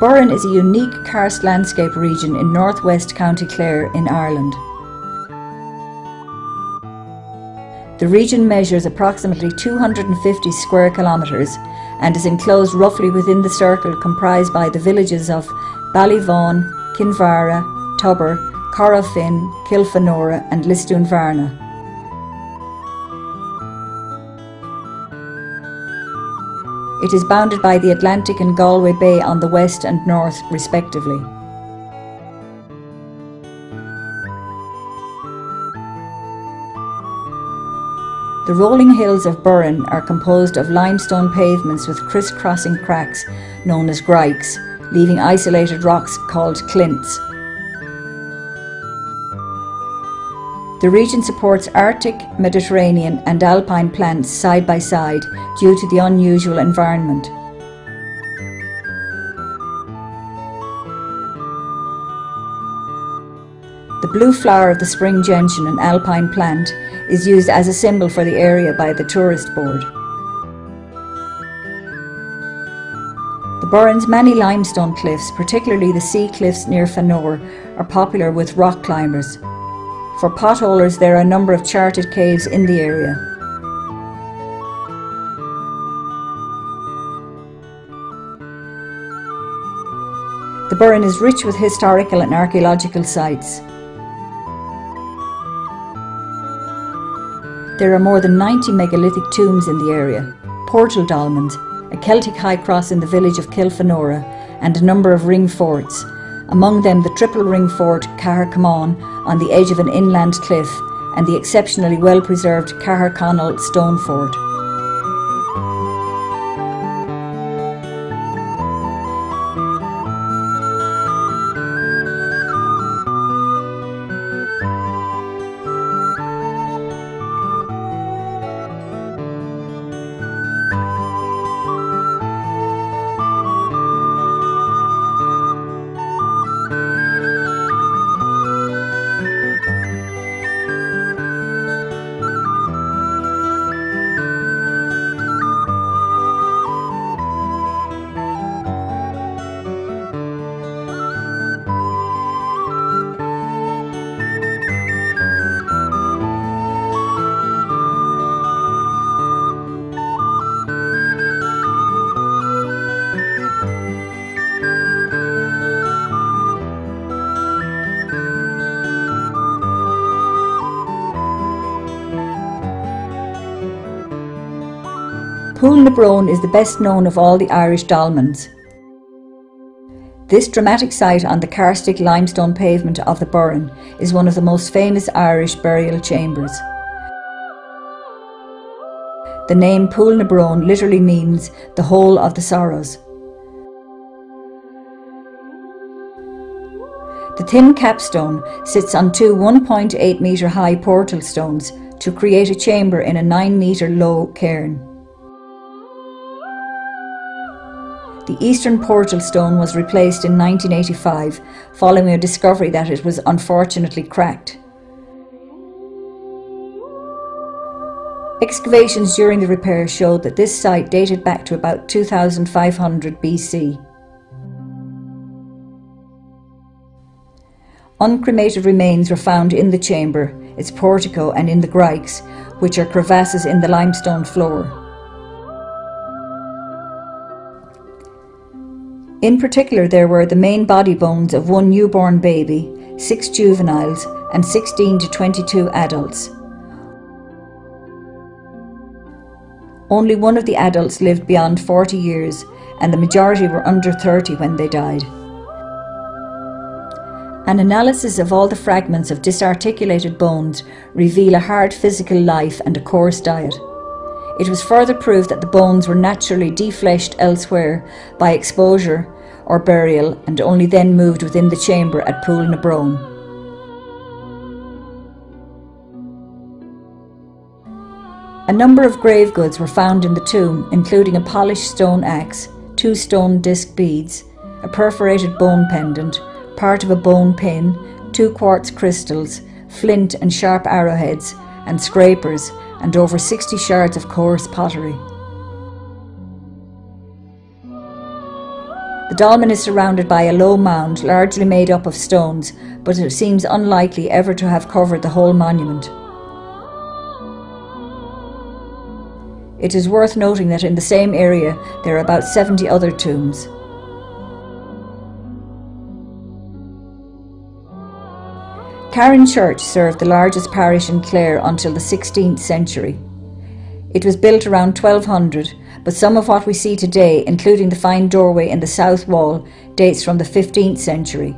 Burren is a unique karst landscape region in northwest County Clare in Ireland. The region measures approximately 250 square kilometres and is enclosed roughly within the circle comprised by the villages of Ballyvaughan, Kinvara, Tubber, Corofin, Kilfenora and Lisdoonvarna. It is bounded by the Atlantic and Galway Bay on the west and north respectively. The rolling hills of Burren are composed of limestone pavements with criss-crossing cracks known as grikes, leaving isolated rocks called clints. The region supports Arctic, Mediterranean and alpine plants side by side due to the unusual environment. The blue flower of the spring gentian, an alpine plant, is used as a symbol for the area by the tourist board. The Burren's many limestone cliffs, particularly the sea cliffs near Fanore, are popular with rock climbers. For potholers, there are a number of charted caves in the area. The Burren is rich with historical and archaeological sites. There are more than 90 megalithic tombs in the area, portal dolmens, a Celtic high cross in the village of Kilfenora, and a number of ring forts, among them the triple ring fort Cahercommaun on the edge of an inland cliff and the exceptionally well preserved Caherconnell stone fort. Poulnabrone is the best known of all the Irish dolmens. This dramatic site on the karstic limestone pavement of the Burren is one of the most famous Irish burial chambers. The name Poulnabrone literally means the hole of the sorrows. The thin capstone sits on two 1.8 metre high portal stones to create a chamber in a 9 metre low cairn. The eastern portal stone was replaced in 1985 following a discovery that it was unfortunately cracked. Excavations during the repair showed that this site dated back to about 2500 BC. Uncremated remains were found in the chamber, its portico and in the grikes, which are crevasses in the limestone floor. In particular, there were the main body bones of one newborn baby, six juveniles, and 16 to 22 adults. Only one of the adults lived beyond 40 years, and the majority were under 30 when they died. An analysis of all the fragments of disarticulated bones reveal a hard physical life and a coarse diet. It was further proved that the bones were naturally defleshed elsewhere by exposure or burial and only then moved within the chamber at Poulnabrone. A number of grave goods were found in the tomb, including a polished stone axe, two stone disc beads, a perforated bone pendant, part of a bone pin, two quartz crystals, flint and sharp arrowheads, and scrapers, and over 60 shards of coarse pottery. The dolmen is surrounded by a low mound largely made up of stones, but it seems unlikely ever to have covered the whole monument. It is worth noting that in the same area there are about 70 other tombs. Carron Church served the largest parish in Clare until the 16th century. It was built around 1200, but some of what we see today, including the fine doorway in the south wall, dates from the 15th century.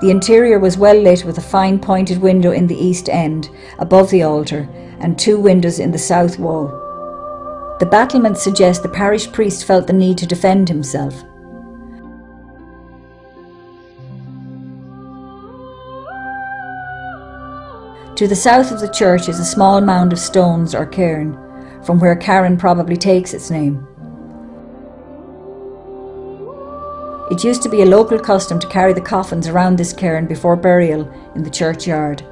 The interior was well lit with a fine pointed window in the east end, above the altar, and two windows in the south wall. The battlements suggest the parish priest felt the need to defend himself. To the south of the church is a small mound of stones or cairn, from where Carron probably takes its name. It used to be a local custom to carry the coffins around this cairn before burial in the churchyard.